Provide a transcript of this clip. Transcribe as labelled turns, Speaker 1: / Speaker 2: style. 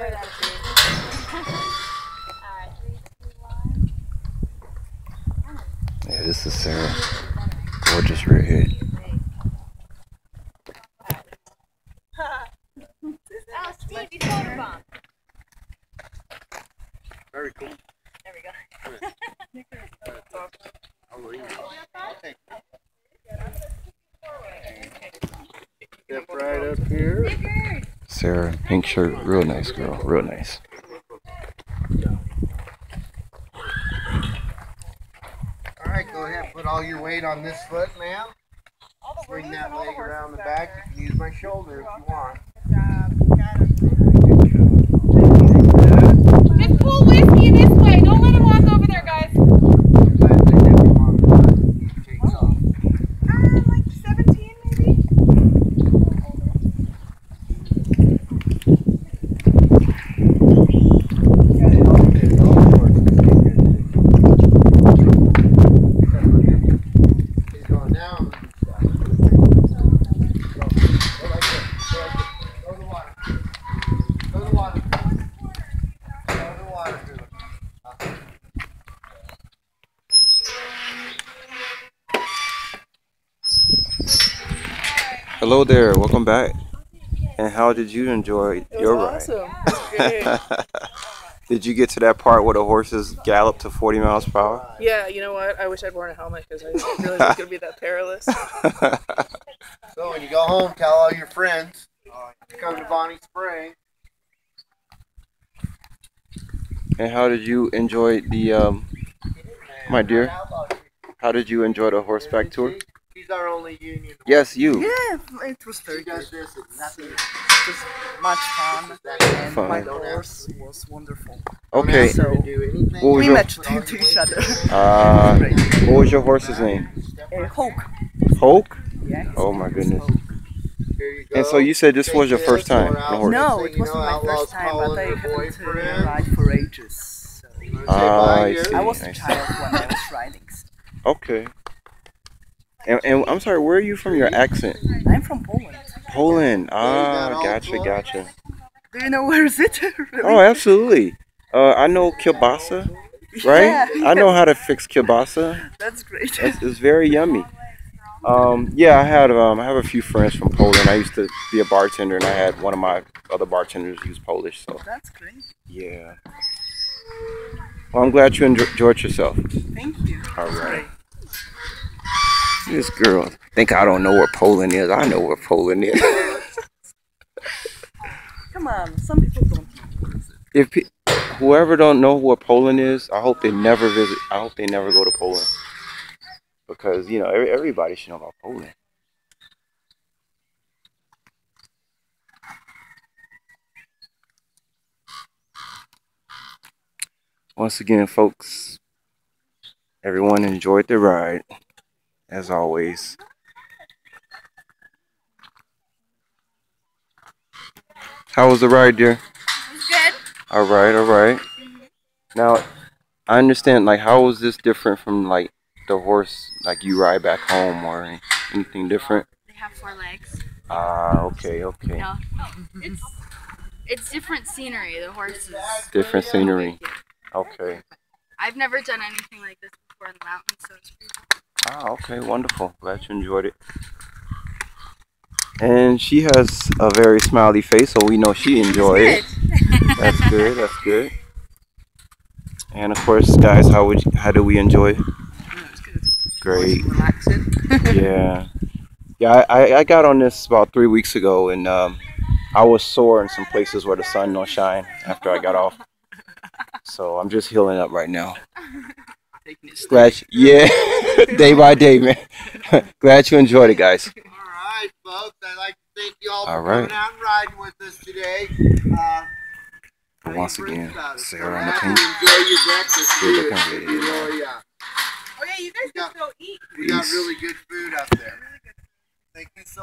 Speaker 1: Alright, three, two, one.
Speaker 2: Yeah, this is Sarah. Gorgeous redhead.
Speaker 1: Oh, Steve, you photobomb.
Speaker 3: Very cool.
Speaker 1: There we go.
Speaker 3: Step right up here.
Speaker 2: Sarah, pink shirt, real nice girl, real nice.
Speaker 3: All right, go ahead. Put all your weight on this foot, ma'am. Swing that leg around the back. You can use my shoulder if you want.
Speaker 4: Just pull whiskey this way. Don't let him walk over there, guys.
Speaker 3: Sometimes they dip him on the butt. He takes off.
Speaker 4: Uh, like 17 maybe?
Speaker 3: Okay, go for it. He's going down. Go. Go like this. Go like this. Go to the water. Go to the water. Go to the water. Drew.
Speaker 2: Hello there, welcome back. And how did you enjoy
Speaker 4: It was
Speaker 2: your ride?
Speaker 4: awesome. It was great.
Speaker 2: did you get to that part where the horses gallop to 40 miles per hour?
Speaker 4: yeah, you know what? I wish I'd worn a helmet because I didn't realize it was going to be that perilous.
Speaker 3: So when you go home, tell all your friends. Come to Bonnie Spring.
Speaker 2: and how did you enjoy the um My dear. how did you enjoy the horseback tour?
Speaker 3: She's our only union.
Speaker 2: Yes, you.
Speaker 5: Yeah, it was
Speaker 3: She
Speaker 5: very good.
Speaker 3: Does this and nothing.
Speaker 5: Just much fun, and
Speaker 2: Fun.
Speaker 5: my horse was wonderful.
Speaker 2: Okay.
Speaker 3: Don't ask her to do anything.
Speaker 2: What was
Speaker 5: We
Speaker 2: your
Speaker 5: matched to each other.
Speaker 2: uh what was your horse's name?
Speaker 5: Uh, Hulk.
Speaker 2: Hulk?
Speaker 5: Yeah.
Speaker 2: Oh my goodness.
Speaker 5: Hulk.
Speaker 2: And so you said this was your first time on horse?
Speaker 5: No, it wasn't my first time, but I
Speaker 3: her
Speaker 5: hadn't uh, ride for ages. So.
Speaker 3: You
Speaker 2: Ah, I see.
Speaker 5: I was
Speaker 2: I
Speaker 5: a
Speaker 2: see.
Speaker 5: child when I was riding.
Speaker 2: Okay. And, and I'm sorry, where are you from? Your accent?
Speaker 5: I'm from Poland.
Speaker 2: Poland.
Speaker 3: got
Speaker 2: Ah,
Speaker 3: all
Speaker 2: gotcha,
Speaker 3: Poland?
Speaker 2: gotcha.
Speaker 5: Do you know where is it? really?
Speaker 2: Oh, absolutely. Uh, I know kielbasa, right?
Speaker 5: Yeah,
Speaker 2: I know how to fix kielbasa.
Speaker 5: That's great.
Speaker 2: It's, it's very yummy. Um, yeah, I had um, I have a few friends from Poland. I used to be a bartender, and I had one of my other bartenders who's Polish. So
Speaker 5: That's great.
Speaker 2: yeah. Well, I'm glad you enjoyed yourself.
Speaker 5: Thank you.
Speaker 2: All right. This girl think I don't know where Poland is. I know where Poland is.
Speaker 5: Come on, some people don't.
Speaker 2: if pe- whoever don't know where Poland is, I hope they never visit. I hope they never go to Poland because you know everybody should know about Poland. Once again, folks, everyone enjoyed the ride, as always. How was the ride, dear?
Speaker 1: It's good.
Speaker 2: All right, all right. Now, I understand. Like, how was this different from like the horse like you ride back home or anything different?
Speaker 1: They have four legs.
Speaker 2: Ah, okay, okay.
Speaker 1: No, it's it's different scenery. The horses.
Speaker 2: Different scenery. Okay.
Speaker 1: I've never done anything like this before in the mountains, so it's pretty cool.
Speaker 2: Ah, okay, wonderful. Glad you enjoyed it. And she has a very smiley face, so we know she enjoyed it. That's good. That's good. And of course, guys, how would you, how do we enjoy?
Speaker 5: Good.
Speaker 2: Great.
Speaker 5: Relaxing.
Speaker 2: yeah yeah I, I- I got on this about three weeks ago and um, i was sore in some places where the sun don't shine after i got off so i'm just healing up right now
Speaker 5: Taking it slow.
Speaker 2: glad you- yeah day by day man glad you enjoyed it guys
Speaker 3: All right, folks. I'd like to thank you all for
Speaker 2: All right.
Speaker 3: coming out and riding with us today. Uh,
Speaker 2: But once again
Speaker 3: friends about us.
Speaker 2: sarah
Speaker 3: Come
Speaker 2: on the
Speaker 3: out
Speaker 2: pink
Speaker 3: and Enjoy your breakfast.
Speaker 2: Good
Speaker 3: too.
Speaker 2: looking
Speaker 3: It's gonna be
Speaker 2: lady.
Speaker 3: really, uh,
Speaker 4: Oh, yeah, you guys
Speaker 3: Yeah.
Speaker 4: can go eat.
Speaker 3: we got really good food up there. Thank you so